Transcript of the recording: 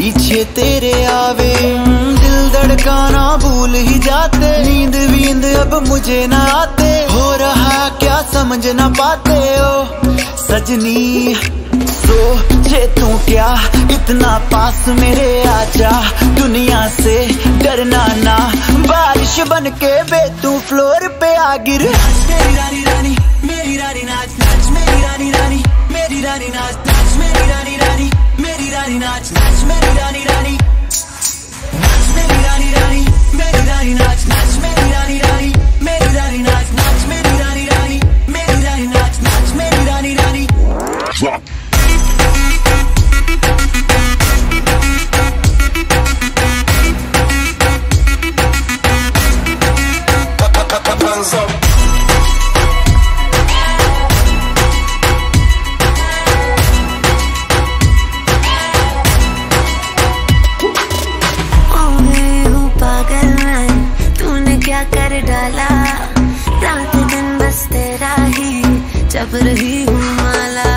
पीछे तेरे आवे। दिल धड़काना भूल ही जाते। नींद वींद अब मुझे ना आते। हो रहा क्या समझ ना पाते ओ। सजनी, सोचे तू क्या? इतना पास मेरे आजा। दुनिया से डरना ना। बारिश बन के बे तू फ्लोर पे आ गिर। मेरी रानी रानी, मेरी रानी नाच नाच। मेरी रानी रानी, मेरी रानी नाच। मेरी रानी नाच नाच मेरी रानी रानी नाच मेरी रानी रानी मेरी रानी नाच नाच मेरी रानी रानी मेरी रानी नाच नाच मेरी रानी रानी मेरी रानी नाच नाच मेरी रानी रानी डाला रात दिन बस तेरा ही जब रही हूँ माला।